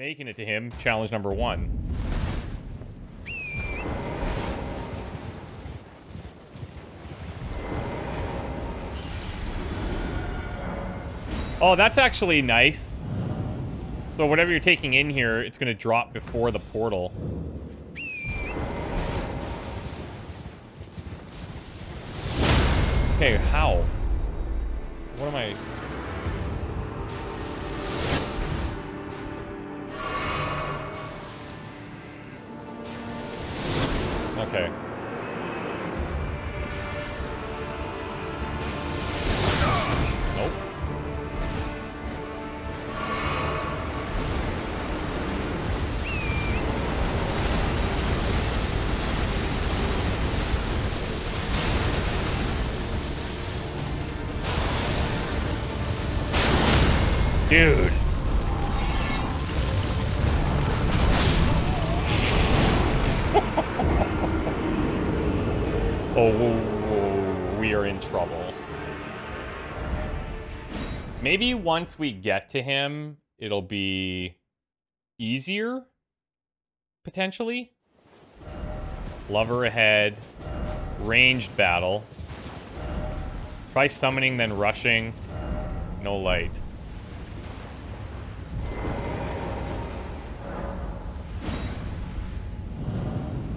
making it to him. Challenge number one. Oh, that's actually nice. So whatever you're taking in here, it's going to drop before the portal. Okay, how? What am I... Okay. Dude. We are in trouble. Maybe once we get to him, it'll be easier, potentially. Lover ahead, ranged battle. Try summoning, then rushing. No light.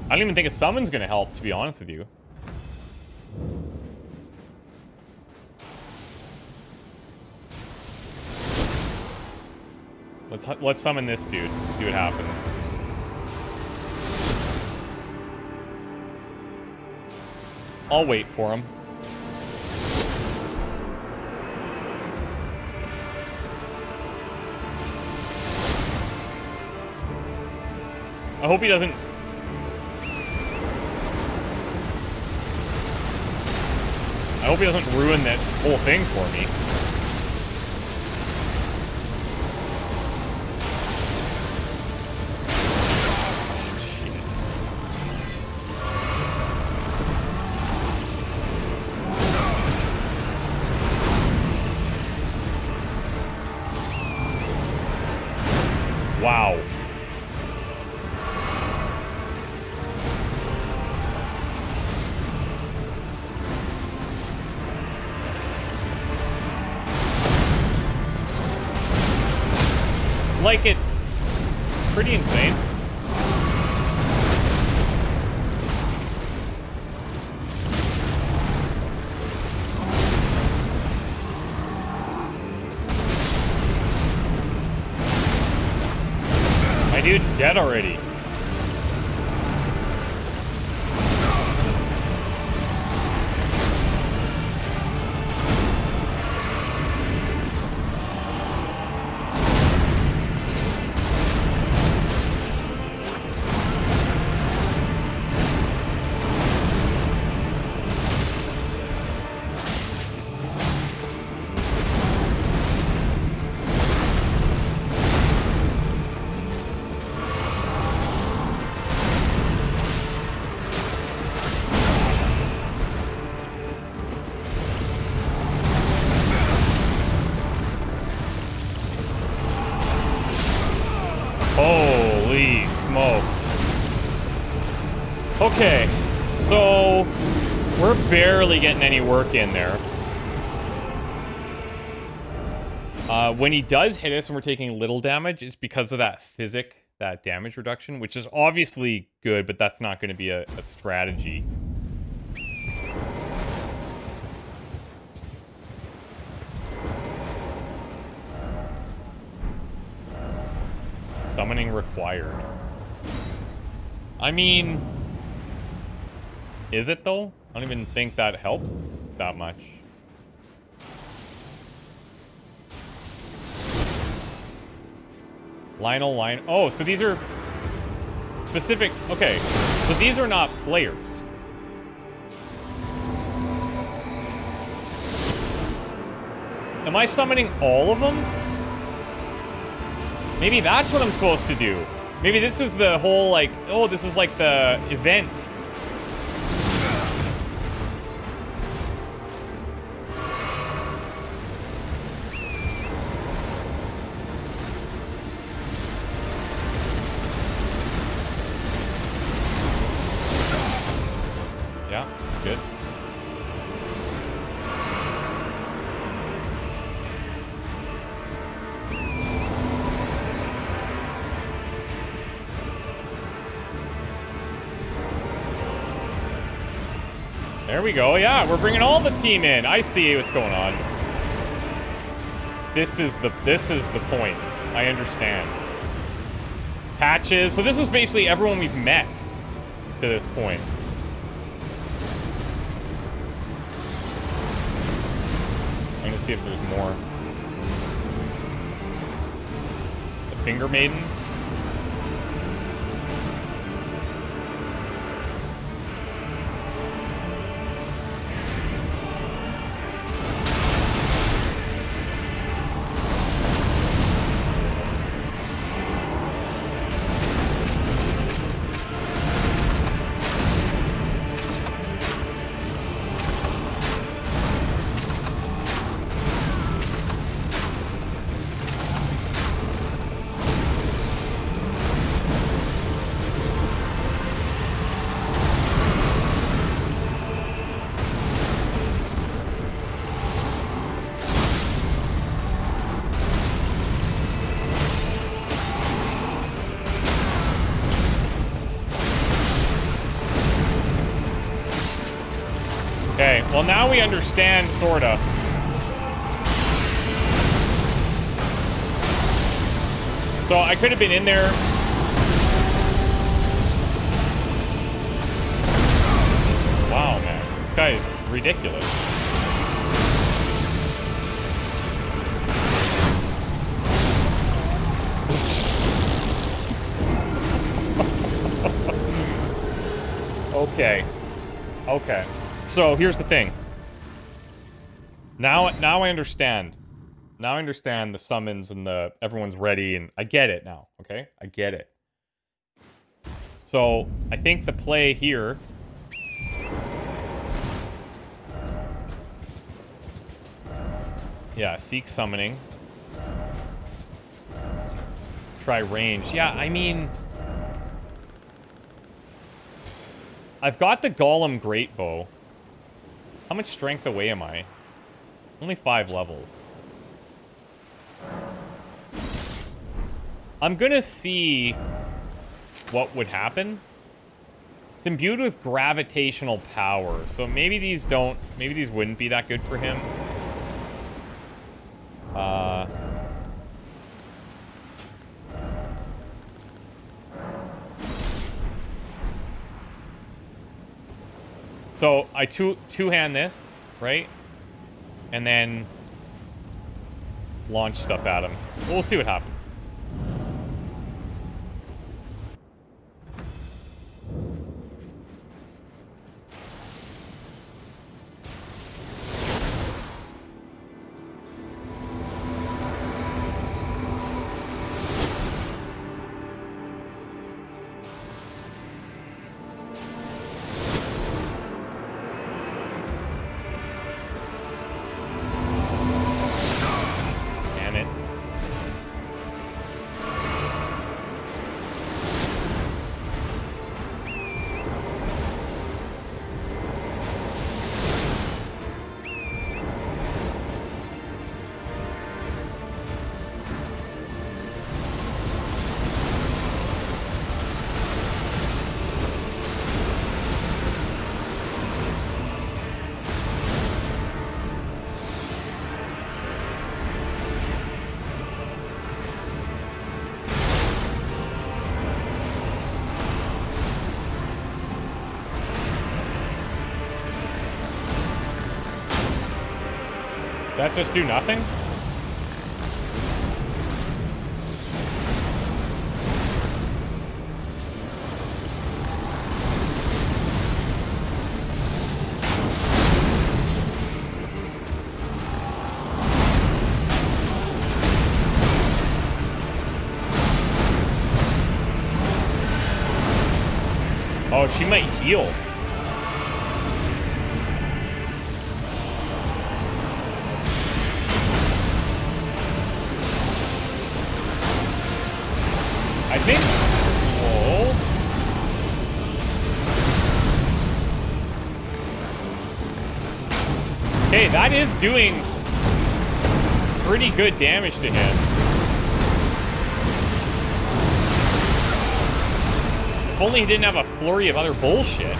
I don't even think a summon's gonna help, to be honest with you. Let's let's summon this dude. See what happens. I'll wait for him. I hope he doesn't I hope he doesn't ruin that whole thing for me. Like it's pretty insane. My dude's dead already. Barely getting any work in there. Uh, when he does hit us and we're taking little damage, it's because of that physick, that damage reduction, which is obviously good, but that's not going to be a, a strategy. Summoning required. I mean... Is it, though? I don't even think that helps that much. Lionel, line. Oh, so these are specific. Okay, so these are not players. Am I summoning all of them? Maybe that's what I'm supposed to do. Maybe this is the whole, like, oh, this is like the event. We go. Yeah, we're bringing all the team in. I see what's going on. This is the this is the point. I understand. Patches. So this is basically everyone we've met to this point. I'm gonna see if there's more. The Finger Maiden. Understand, sorta. So I could have been in there. Wow, man. This guy is ridiculous. okay. Okay. So here's the thing. Now, now I understand. Now I understand the summons and the everyone's ready, and I get it now. Okay, I get it. So I think the play here. Yeah, seek summoning. Try range. Yeah, I mean. I've got the Golem Great Bow. How much strength away am I? Only five levels. I'm gonna see what would happen. It's imbued with gravitational power, so maybe these don't, maybe these wouldn't be that good for him. Uh... So I two two hand this, right? And then launch stuff at him. We'll see what happens. That just do nothing? Oh, she might Okay, that is doing pretty good damage to him. If only he didn't have a flurry of other bullshit.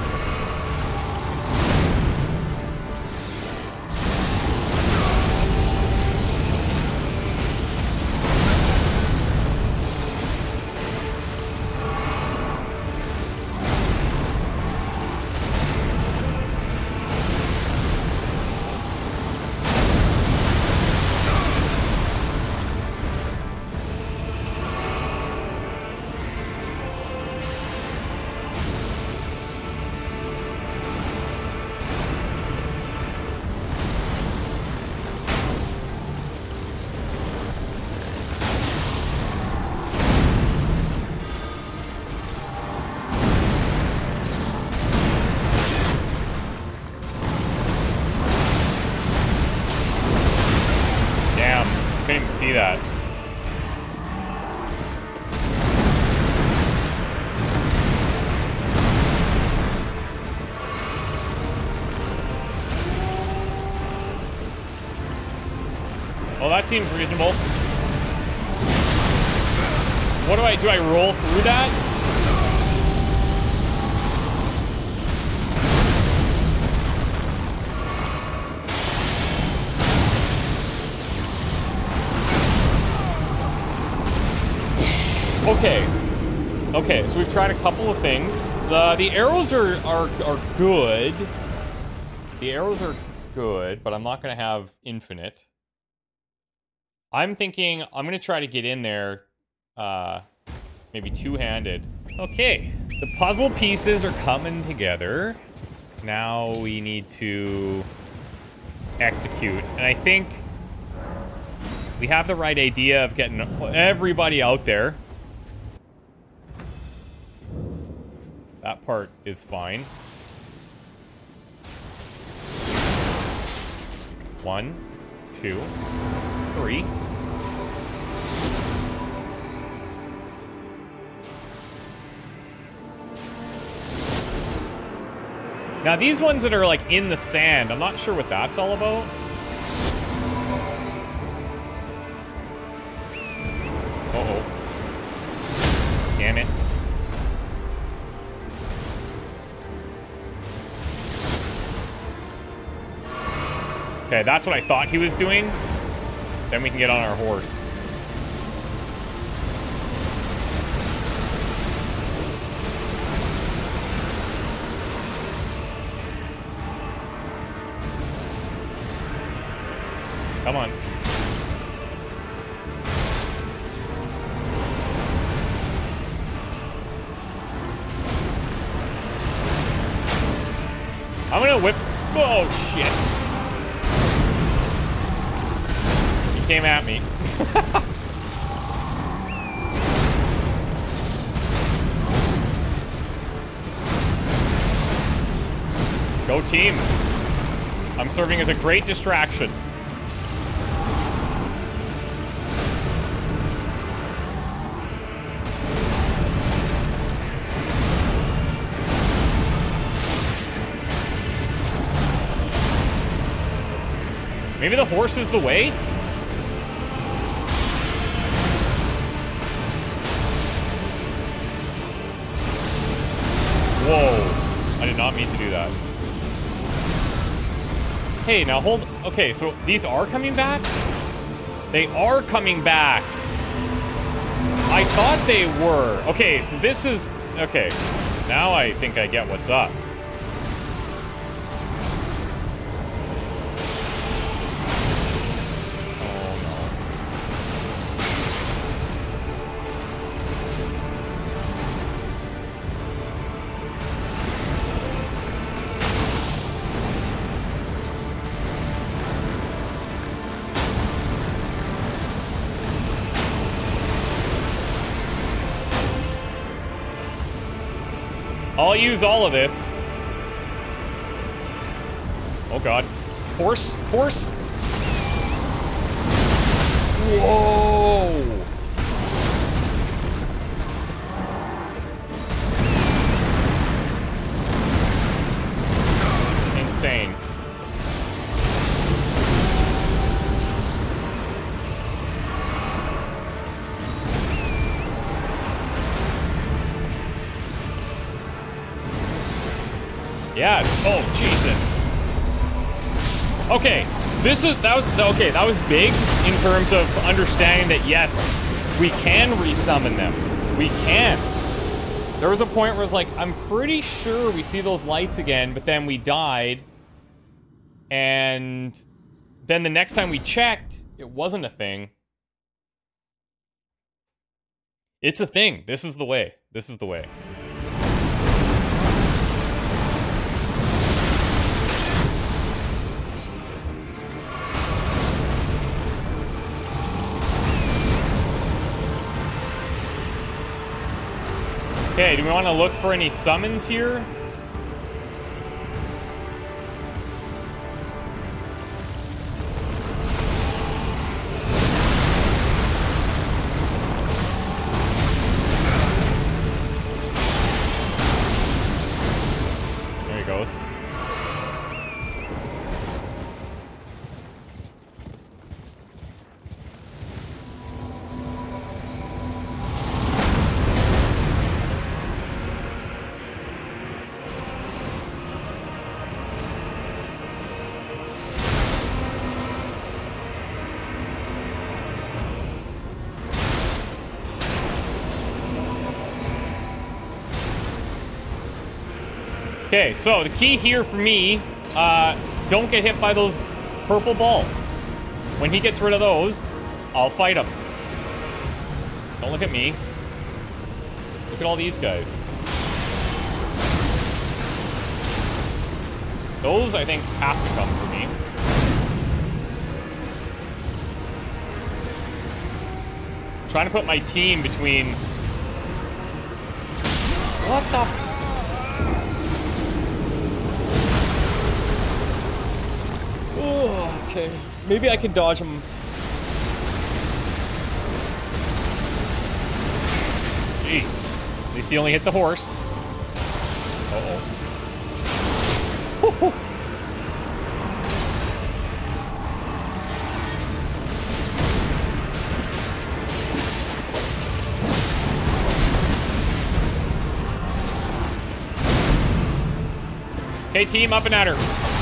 Seems reasonable. What do I do? I roll through that? Okay. Okay, so we've tried a couple of things. The the arrows are are are good. The arrows are good, but I'm not gonna have infinite. I'm thinking I'm gonna try to get in there, uh, maybe two-handed. Okay, the puzzle pieces are coming together. Now we need to execute, and I think we have the right idea of getting everybody out there. That part is fine. One, two, three. Now these ones that are like in the sand, I'm not sure what that's all about. Uh-oh. Damn it. Okay, that's what I thought he was doing. Then we can get on our horse. Team. I'm serving as a great distraction. Maybe the horse is the way? Hey, now hold... Okay, so these are coming back? They are coming back. I thought they were. Okay, so this is... Okay. Now I think I get what's up. I'll use all of this. Oh god. Horse? Horse? Whoa! This is, that was, okay, that was big in terms of understanding that, yes, we can resummon them. We can. There was a point where it's like, I'm pretty sure we see those lights again, but then we died. And then the next time we checked, it wasn't a thing. It's a thing. This is the way. This is the way. Okay, do we want to look for any summons here? Okay, so the key here for me, uh, don't get hit by those purple balls. When he gets rid of those, I'll fight him. Don't look at me. Look at all these guys. Those, I think, have to come for me. I'm trying to put my team between... What the Oh, okay. Maybe I can dodge him. Jeez. At least he only hit the horse. Uh-oh. Okay, team, up and at her.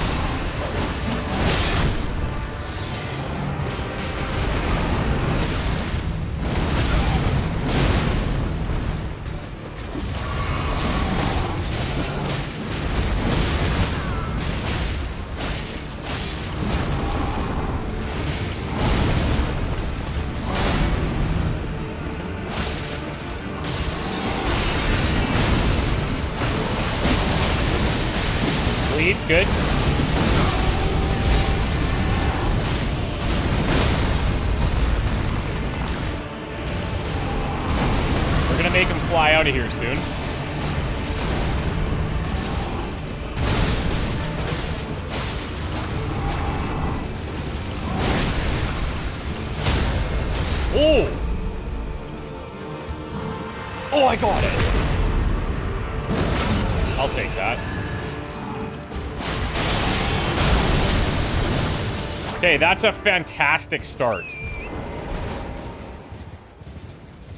That's a fantastic start.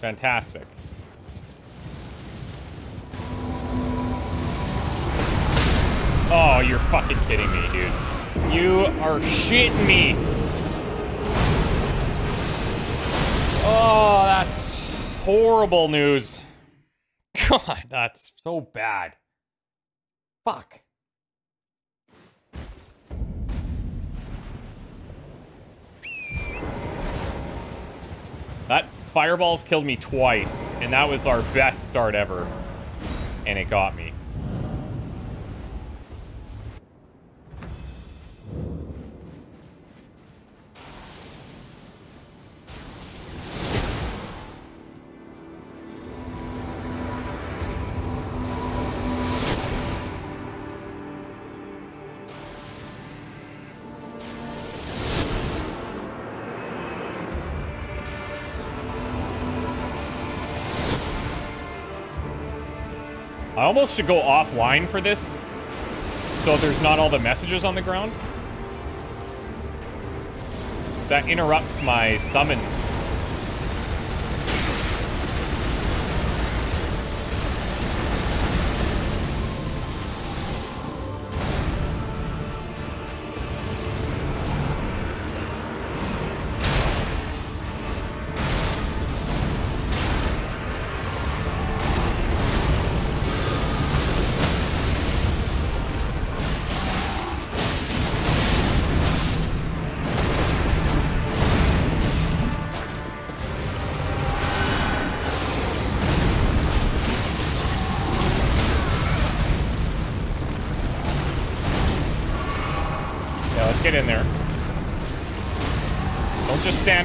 Fantastic. Oh, you're fucking kidding me, dude. You are shitting me. Oh, that's horrible news. God, that's so bad. Fuck. That fireballs killed me twice, and that was our best start ever. And it got me. I almost should go offline for this. So there's not all the messages on the ground. That interrupts my summons.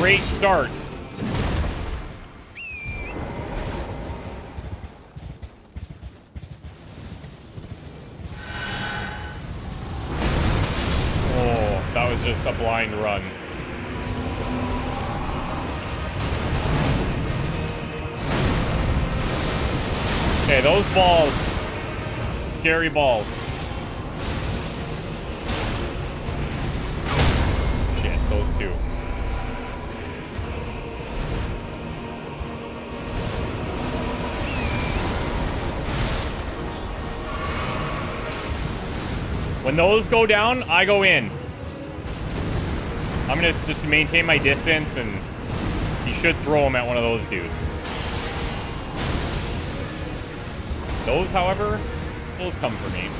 great start. Oh, that was just a blind run. Okay, those balls. Scary balls. When those go down, I go in. I'm gonna just maintain my distance and you should throw them at one of those dudes. Those, however, those come for me.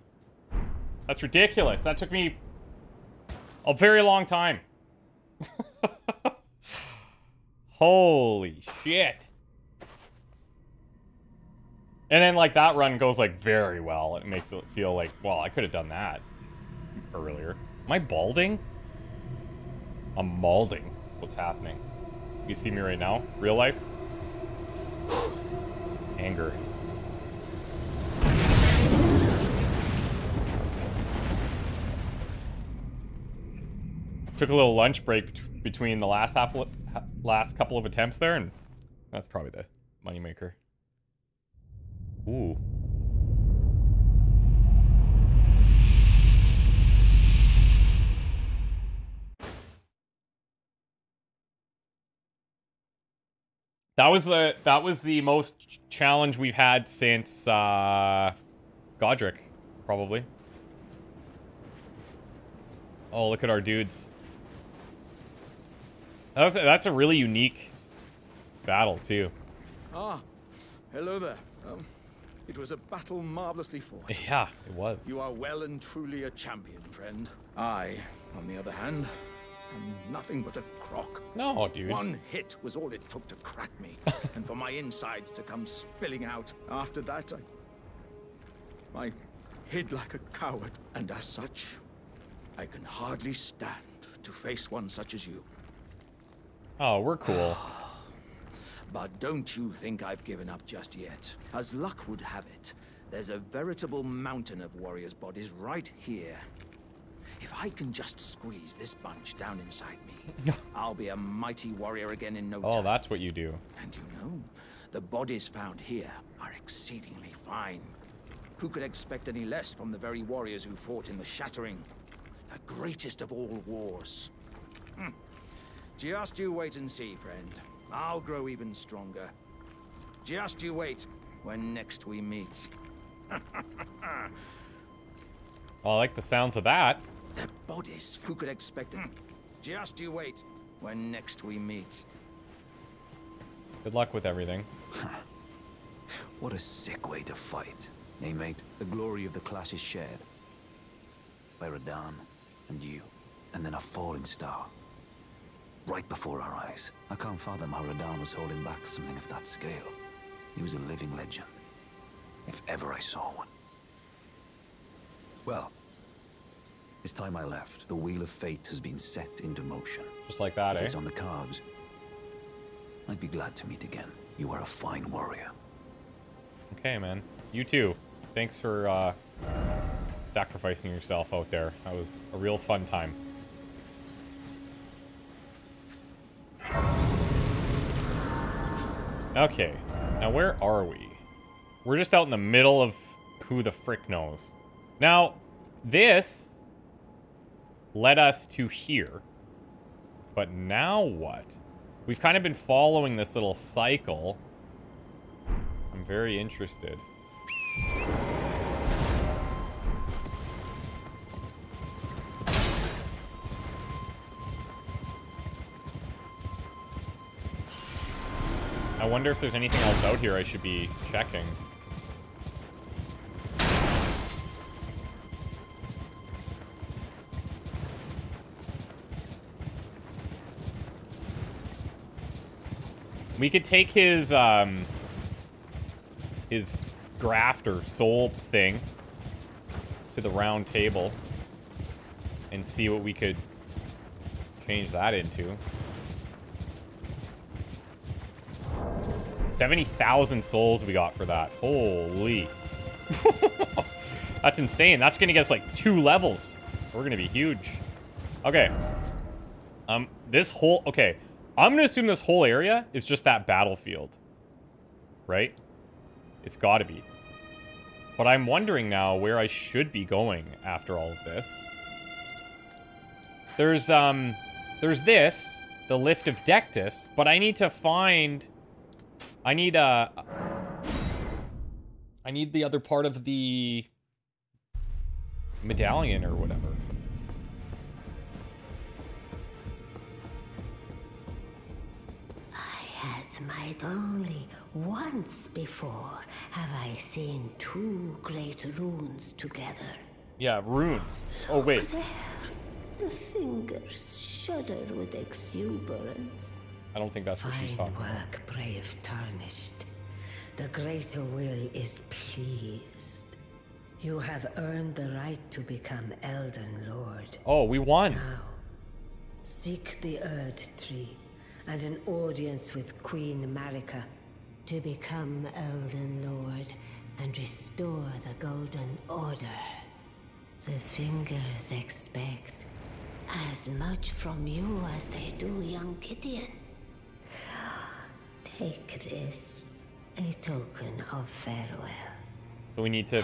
That's ridiculous. That took me a very long time. Holy shit. And then, like, that run goes, like, very well. It makes it feel like, well, I could have done that earlier. Am I balding? I'm malding. what's happening. You see me right now? Real life? Anger. Took a little lunch break between the last half, last couple of attempts there, and that's probably the moneymaker. Ooh. That was the that was the most challenge we've had since uh, Godrick, probably. Oh, look at our dudes. That's a, that's a really unique battle too. Ah, hello there. Um, it was a battle marvelously fought. Yeah, it was. You are well and truly a champion, friend. I, on the other hand, am nothing but a crock. No, dude. One hit was all it took to crack me, and for my insides to come spilling out. After that, I... I hid like a coward, and as such, I can hardly stand to face one such as you. Oh, we're cool. but don't you think I've given up just yet. As luck would have it, there's a veritable mountain of warriors' bodies right here if I can just squeeze this bunch down inside me, I'll be a mighty warrior again in no oh, time. Oh, that's what you do. And you know, the bodies found here are exceedingly fine. Who could expect any less from the very warriors who fought in the Shattering? The greatest of all wars. Just you wait and see, friend. I'll grow even stronger. Just you wait when next we meet. well, I like the sounds of that. Their bodies. Who could expect it? Just you wait when next we meet. Good luck with everything. what a sick way to fight. Eh, mate? The glory of the clash is shared. By Radahn, and you, and then a falling star. Right before our eyes. I can't fathom how Radahn was holding back something of that scale. He was a living legend. If ever I saw one. Well, it's time I left. The wheel of fate has been set into motion. Just like that, if eh? it's on the cards. I'd be glad to meet again. You are a fine warrior. Okay, man. You too. Thanks for uh, sacrificing yourself out there. That was a real fun time. Okay. Now, where are we? We're just out in the middle of who the frick knows. Now, this led us to here. But now what? We've kind of been following this little cycle. I'm very interested. Wonder if there's anything else out here I should be checking. We could take his, um, his graft or soul thing to the round table and see what we could change that into. 70,000 souls we got for that. Holy. That's insane. That's going to get us like two levels. We're going to be huge. Okay. Um, this whole... Okay. I'm going to assume this whole area is just that battlefield. Right? It's got to be. But I'm wondering now where I should be going after all of this. There's, um... There's this. The Lift of Dectus. But I need to find... I need, uh... I need the other part of the... Medallion or whatever. might only once before have I seen two great runes together. Yeah, runes. Oh, wait. There, the fingers shudder with exuberance. I don't think that's what she's Fine talking about. work, brave Tarnished. The greater will is pleased. You have earned the right to become Elden Lord. Oh, we won. Now, seek the Erd Tree and an audience with Queen Marika to become Elden Lord and restore the Golden Order. The Fingers expect as much from you as they do young Gideon. Take this, a token of farewell. So we need to...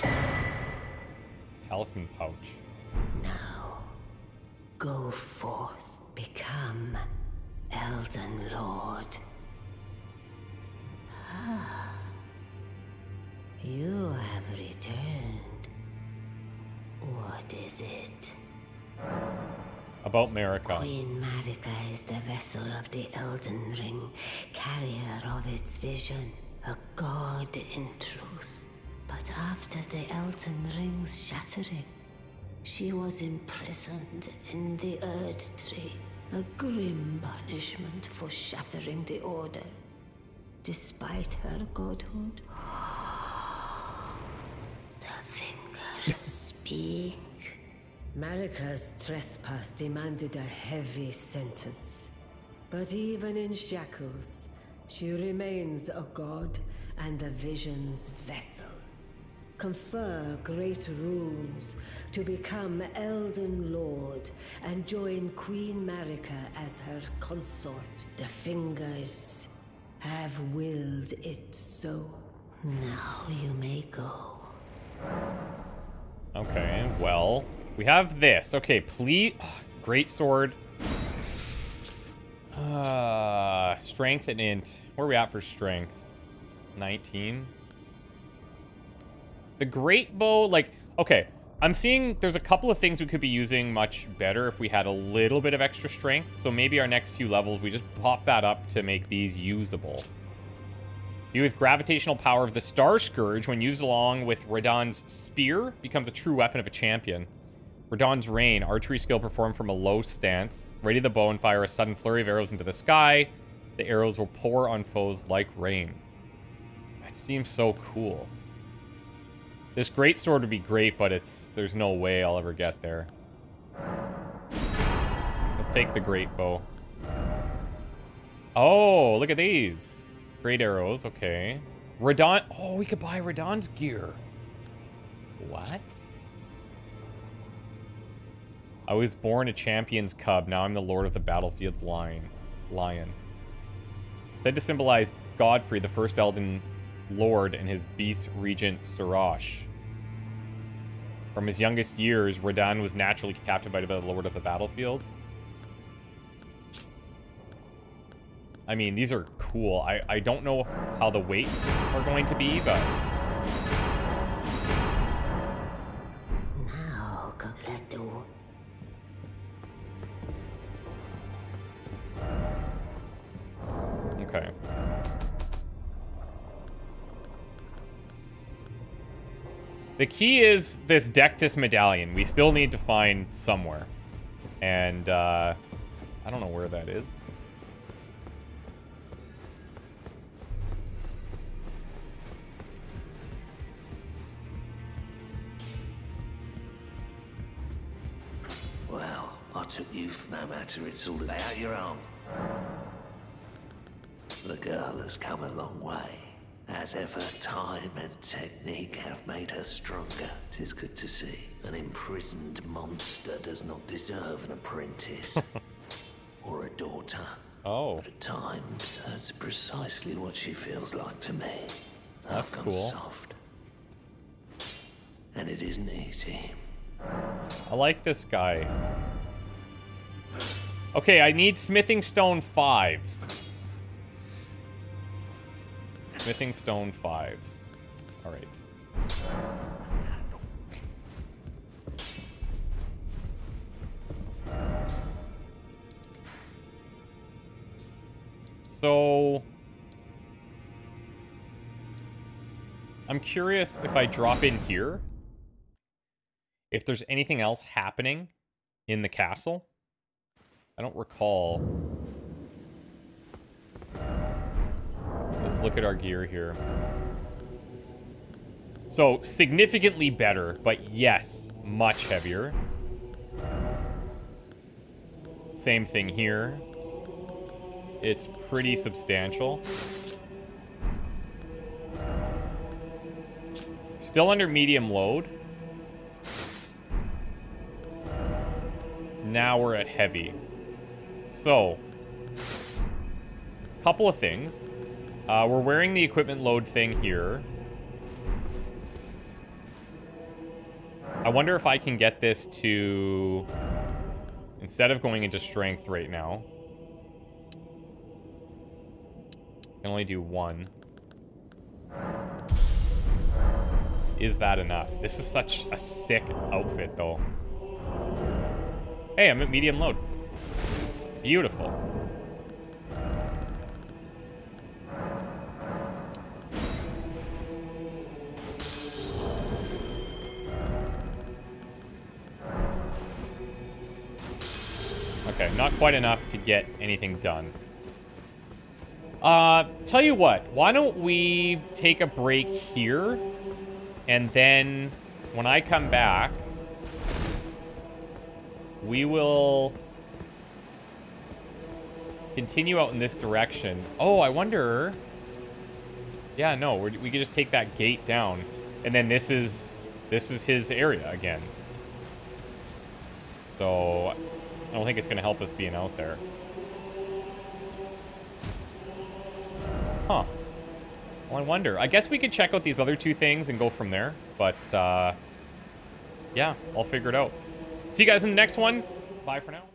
Talisman pouch. Now, go forth, become Elden Lord. Ah, you have returned. What is it? About. Queen Marika is the vessel of the Elden Ring, carrier of its vision, a god in truth. But after the Elden Ring's shattering, she was imprisoned in the Erd Tree, a grim punishment for shattering the Order. Despite her godhood, Marika's trespass demanded a heavy sentence. But even in shackles, she remains a god and the vision's vessel. Confer great runes to become Elden Lord and join Queen Marika as her consort. The fingers have willed it so. Now you may go. Okay, well, we have this. Okay, please. Oh, great sword. Uh, strength and int. Where are we at for strength? 19. The great bow, like, okay. I'm seeing there's a couple of things we could be using much better if we had a little bit of extra strength. So maybe our next few levels, we just pop that up to make these usable. You with gravitational power of the Starscourge, when used along with Radahn's spear, becomes a true weapon of a champion. Radahn's rain, archery skill performed from a low stance. Ready the bow and fire a sudden flurry of arrows into the sky. The arrows will pour on foes like rain. That seems so cool. This great sword would be great, but it's there's no way I'll ever get there. Let's take the great bow. Oh, look at these. Great arrows, okay. Radahn. Oh, we could buy Radahn's gear. What? I was born a champion's cub. Now I'm the lord of the battlefield lion. Lion. Said to symbolize Godfrey, the first Elden Lord, and his beast regent, Serosh. From his youngest years, Radahn was naturally captivated by the Lord of the Battlefield. I mean, these are cool. I, I don't know how the weights are going to be, but... The key is this Dectus medallion. We still need to find somewhere. And, uh... I don't know where that is. Well, I took you for no matter it's all out your own. The girl has come a long way. As ever, time and technique have made her stronger. Tis good to see. An imprisoned monster does not deserve an apprentice. or a daughter. Oh, But at times, that's precisely what she feels like to me. That's I've gone cool. soft. And it isn't easy. I like this guy. Okay, I need smithing stone fives. Smithing stone fives. All right. So I'm curious if I drop in here if there's anything else happening in the castle. I don't recall. Let's look at our gear here. So, significantly better, but yes, much heavier. Same thing here. It's pretty substantial. Still under medium load. Now we're at heavy. So, couple of things. Uh, we're wearing the equipment load thing here. I wonder if I can get this to... Instead of going into strength right now. I can only do one. Is that enough? This is such a sick outfit, though. Hey, I'm at medium load. Beautiful. Quite enough to get anything done. Uh, tell you what, why don't we take a break here, and then when I come back, we will continue out in this direction. Oh, I wonder... Yeah, no, we could just take that gate down, and then this is this is his area again. So, I don't think it's going to help us being out there. Huh. Well, I wonder. I guess we could check out these other two things and go from there. But, uh, yeah, I'll figure it out. See you guys in the next one. Bye for now.